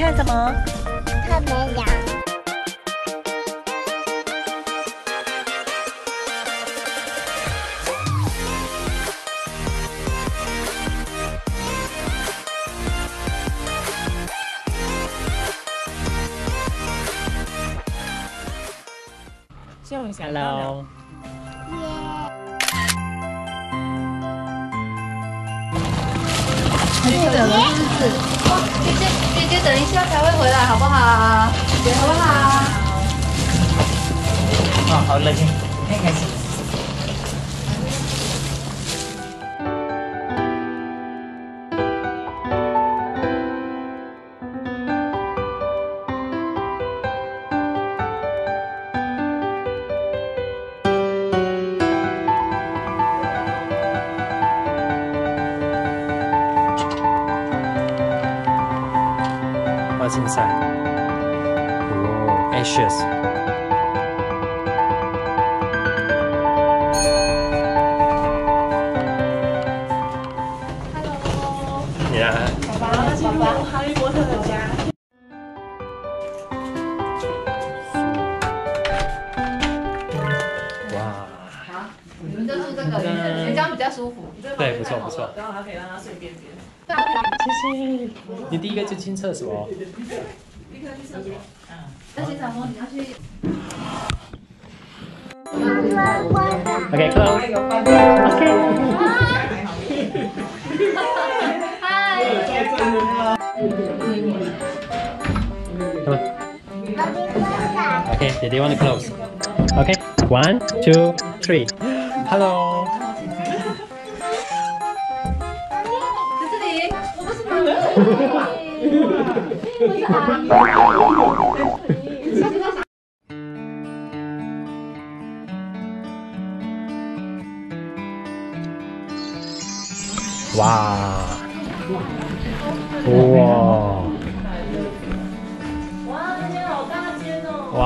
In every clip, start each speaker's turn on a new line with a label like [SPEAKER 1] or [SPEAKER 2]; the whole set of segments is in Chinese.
[SPEAKER 1] 看什么？
[SPEAKER 2] 特别羊。
[SPEAKER 3] 等一下才会回来，好不好？姐好不好？
[SPEAKER 4] 啊，好冷，太开心。
[SPEAKER 3] 你
[SPEAKER 4] 第一个就进厕所。
[SPEAKER 3] 要洗澡吗？你要去。
[SPEAKER 4] OK, close.
[SPEAKER 3] 嗨。
[SPEAKER 4] Come on. Okay, did you want to close? Okay, one, two, three. Hello.
[SPEAKER 3] 在这里，我不是妈妈，
[SPEAKER 4] 哇，哇，
[SPEAKER 1] 哇，这间好大间哦。
[SPEAKER 4] 哇，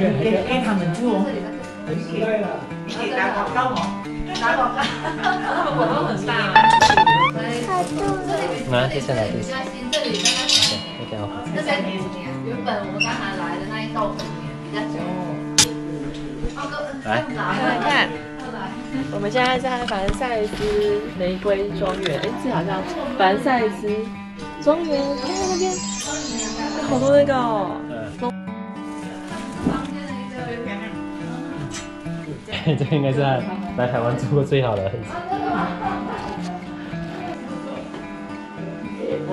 [SPEAKER 5] 给给他们住，你打广告吗？打广告。
[SPEAKER 1] 他们广告很大。
[SPEAKER 4] 那接下来第四
[SPEAKER 3] 比较新，这里大概是
[SPEAKER 4] ，OK，好。
[SPEAKER 3] 这边原本我们刚才来的那一栋比较久。
[SPEAKER 4] 来
[SPEAKER 1] 看看，我们现在在凡赛斯玫瑰庄园，哎，这好像凡赛斯庄园，看看那边，有好多那个哦。
[SPEAKER 4] 这应该是来台湾住过最好的。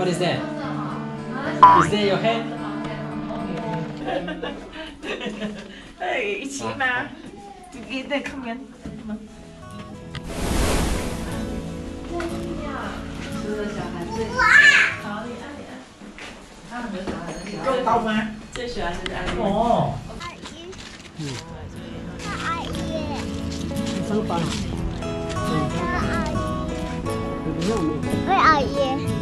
[SPEAKER 4] What is that? Is that your hand?
[SPEAKER 5] 哎，一起吗？你在看边。够高吗？
[SPEAKER 1] 最喜欢就是阿姨。
[SPEAKER 5] 哦，
[SPEAKER 2] 喂，阿姨，喂，阿姨，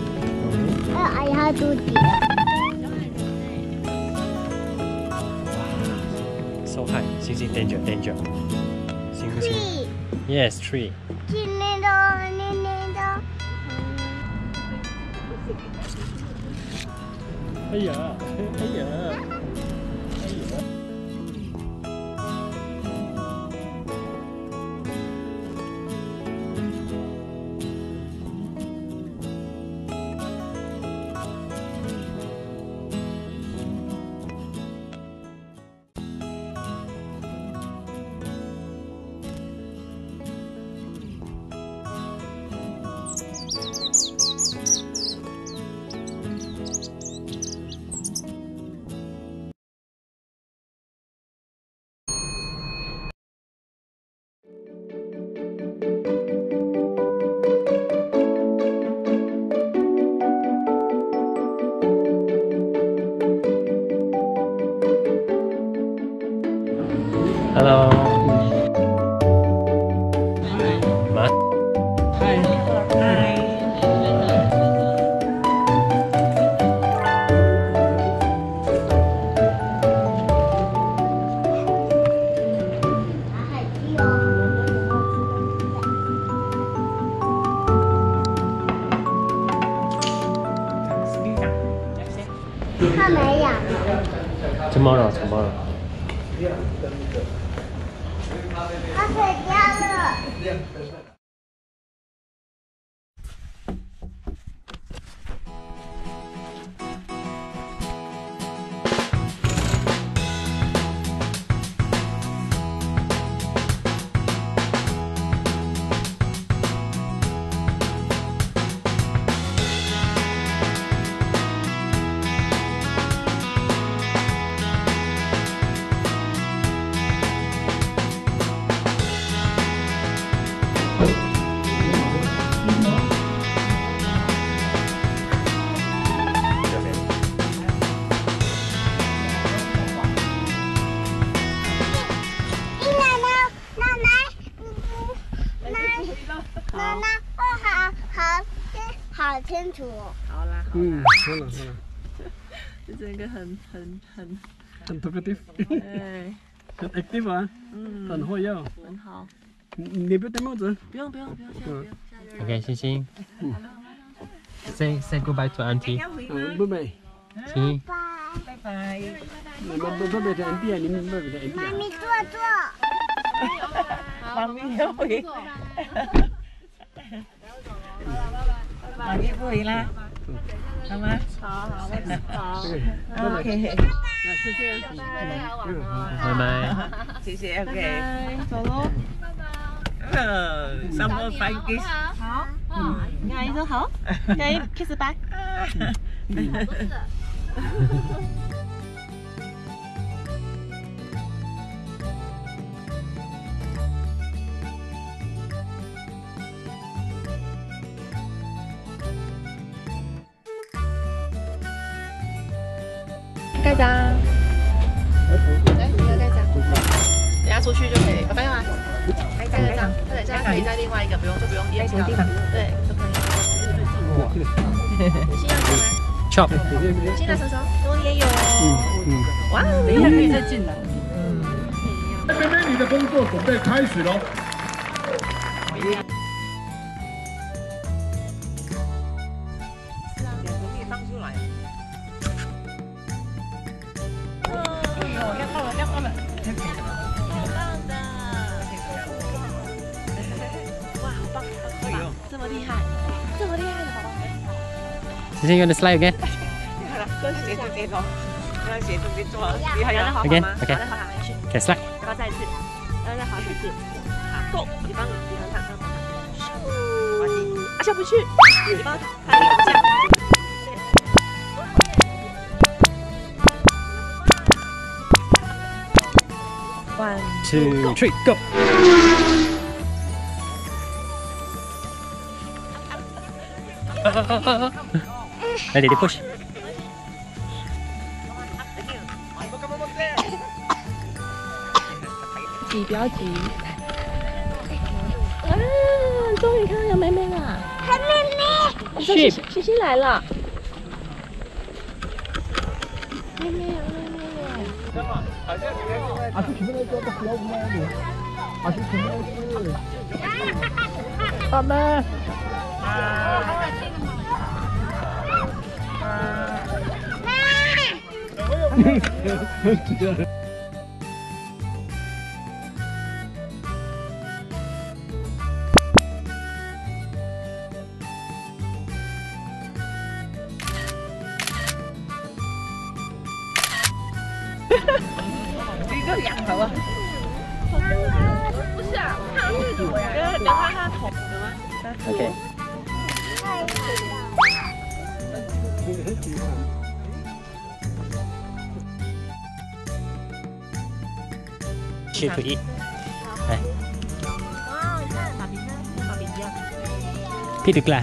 [SPEAKER 2] 她肚子。
[SPEAKER 4] So high，星星 danger danger，星星
[SPEAKER 2] Tree，
[SPEAKER 4] ，Yes tree。
[SPEAKER 2] 今天的，今天的。
[SPEAKER 4] 哎呀，哎呀，
[SPEAKER 2] 清楚哦。
[SPEAKER 1] 好啦，
[SPEAKER 6] 嗯，好了好了，
[SPEAKER 1] 这是一个很很很
[SPEAKER 6] 很 talkative，
[SPEAKER 1] 哎，
[SPEAKER 6] 很 active 啊，
[SPEAKER 1] 嗯，
[SPEAKER 6] 很活跃。
[SPEAKER 1] 很好。
[SPEAKER 6] 你你不要戴帽子。
[SPEAKER 1] 不用不用不用，现在不用。
[SPEAKER 4] Okay, 星星。Say say goodbye to auntie.
[SPEAKER 6] 嗯，拜拜。
[SPEAKER 4] 星星。
[SPEAKER 2] 拜，
[SPEAKER 5] 拜。
[SPEAKER 6] 你们不拜拜的 auntie 啊，你们拜拜的 auntie 啊。
[SPEAKER 2] 妈咪坐坐。
[SPEAKER 5] 妈咪要回。 妈咪回啦，好吗？
[SPEAKER 1] 好好，好。
[SPEAKER 6] 对，拜拜。
[SPEAKER 5] OK，
[SPEAKER 6] 那谢谢。
[SPEAKER 4] 拜拜。
[SPEAKER 5] 谢谢 OK。
[SPEAKER 1] 拜，走喽。
[SPEAKER 5] 呃，summer fun kiss。
[SPEAKER 1] 好，嗯，跟阿姨说好，跟阿姨 kiss 拜。盖章，来，你要盖章，等下出去就可以，拜拜吗？盖章，盖章，对，这样可以在另外一个不用就不用验证地方，对，就可以。你信要什么
[SPEAKER 4] ？Chop.
[SPEAKER 1] 进来，手手，我也有。
[SPEAKER 6] 嗯。
[SPEAKER 1] 哇，等一下可以再进来。
[SPEAKER 7] 嗯妹妹，你的工作准备开始喽。
[SPEAKER 4] You think you want to slide again? again? Okay. Okay, slide.
[SPEAKER 5] One,
[SPEAKER 4] two, three, go! Ready to push.
[SPEAKER 1] 急，不要急。啊，终于看到有妹妹了。
[SPEAKER 2] 还妹妹，
[SPEAKER 1] 星星，星星来了。妹妹呀，妹妹耶！
[SPEAKER 6] 啊，是前面那个不要吗？啊，是前面那个。爸 妈。
[SPEAKER 5] 一个两头啊。
[SPEAKER 1] 不是啊，看那个我呀，等看他头有吗
[SPEAKER 4] ？Okay. Shoot to eat.
[SPEAKER 1] 哇，你看爸比呢，跟爸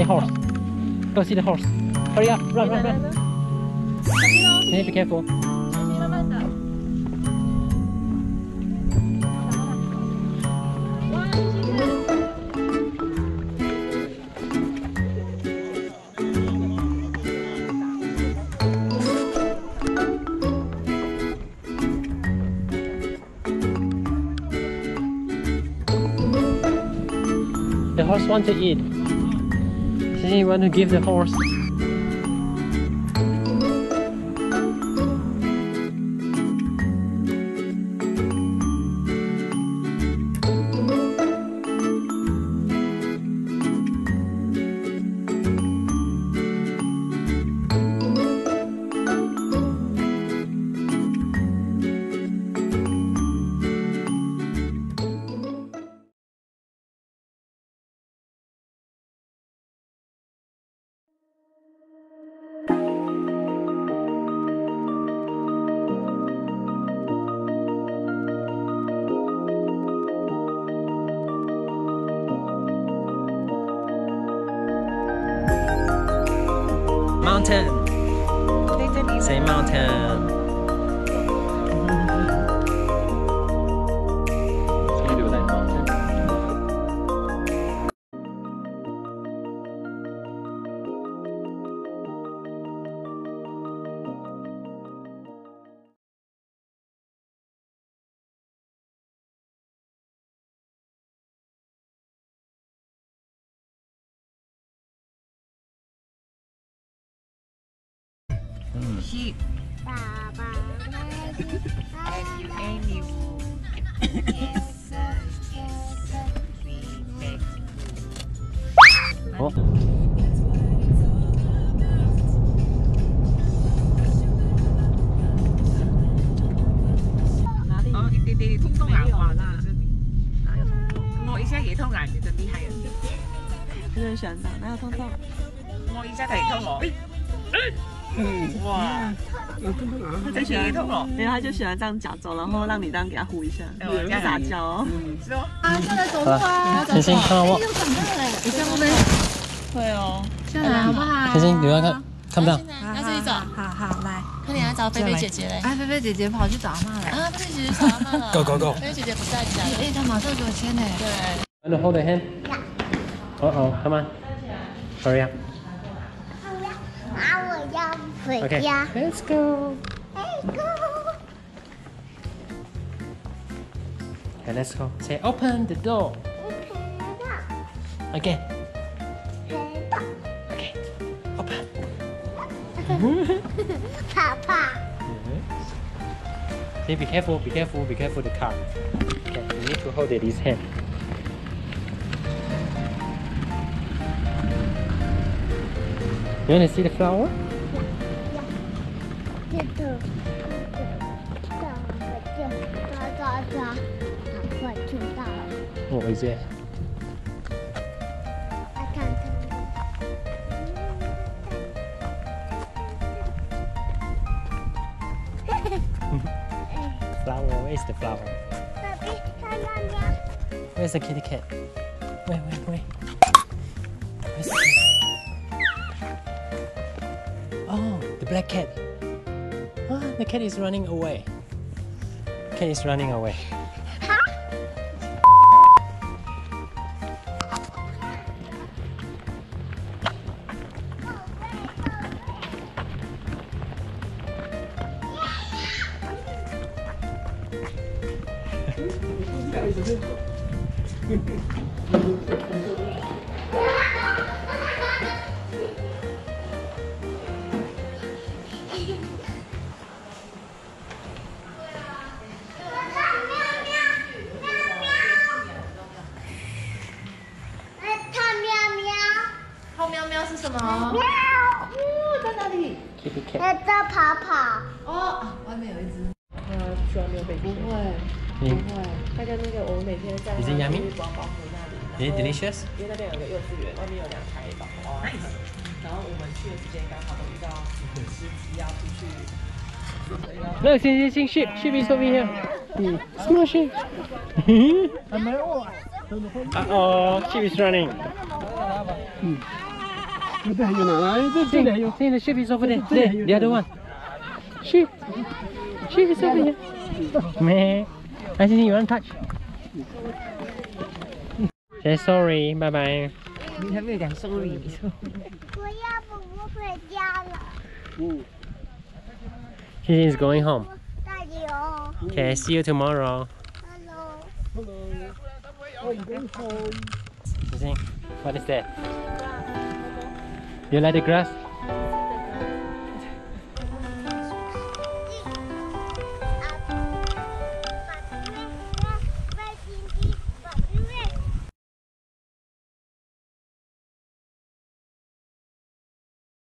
[SPEAKER 4] the horse. Go see the horse. Hurry up, run, run, run. Hey, be careful. The horse wants to eat. Anyone who gives a horse. Mountain. Say mountain.
[SPEAKER 5] Sheep
[SPEAKER 2] 爸爸来
[SPEAKER 5] ，animal is uh, we make
[SPEAKER 4] Oh.
[SPEAKER 5] 哦，你哋通東南話啦，我依家嘢通南嘅就啲係人，
[SPEAKER 1] 真的喜欢打，哪有痛痛？
[SPEAKER 5] 我依家提通我，嗯，哇，他就嘢通我，
[SPEAKER 1] 没有，他就喜欢这样假走，然后让你这样给他呼一下，
[SPEAKER 5] 嗯
[SPEAKER 1] 要撒娇哦。
[SPEAKER 3] 啊，下来走路啊，
[SPEAKER 4] 星星，看到我。
[SPEAKER 3] 又长大了，你这样会
[SPEAKER 1] 会哦，
[SPEAKER 3] 下来好不好？
[SPEAKER 4] 星星，你要看看不到。
[SPEAKER 3] 要自己走，
[SPEAKER 8] 好好来，
[SPEAKER 3] 快点来找菲菲姐姐嘞！
[SPEAKER 8] 哎，菲菲姐姐跑去找阿妈了。
[SPEAKER 3] 啊，菲菲姐姐找阿妈了。
[SPEAKER 4] Go, go, go
[SPEAKER 3] 菲菲姐姐不在家。
[SPEAKER 8] 哎，她马上给我签呢。
[SPEAKER 3] 对。
[SPEAKER 4] Want to hold the hand? Uh oh, come on. Hurry up.
[SPEAKER 2] quick,
[SPEAKER 4] okay.
[SPEAKER 2] yeah?
[SPEAKER 4] Let's go.
[SPEAKER 2] Let's go.
[SPEAKER 4] Okay, let's go. Say, open the door. Open the door. Again. Okay, open.
[SPEAKER 2] Papa. Mm -hmm.
[SPEAKER 4] Say, be careful, be careful, be careful the car. Okay, you need to hold it his hand. You want to see the flower? What is it? Flower, where's the flower? Where's the kitty cat? Wait, wait, wait. Where's the? Oh, the black cat. The cat is running away. Cat is running away. Kitty Is it yummy?
[SPEAKER 1] 光宝湖那里
[SPEAKER 4] Is it delicious?
[SPEAKER 1] 因为那边有个幼稚园，外面有两台宝宝啊，然后我们去的时间刚好都遇到司机要出去。
[SPEAKER 4] No, see, see, see, sheep. Sheep is over here. Hmm. Small sheep. uh oh, sheep is running.
[SPEAKER 6] 这边还有奶奶，这这里还有。
[SPEAKER 4] See the sheep is over there. There, the other one. Sheep. Sheep is over here. Man, I think you want to touch. Say sorry. Bye bye.
[SPEAKER 5] 你还没有讲 sorry，你说。
[SPEAKER 2] 我要不不回家了。
[SPEAKER 4] He is going home.
[SPEAKER 2] 大姐哦
[SPEAKER 4] Okay, see you tomorrow.
[SPEAKER 2] ，Hello。
[SPEAKER 4] You think? What is that? You like the grass?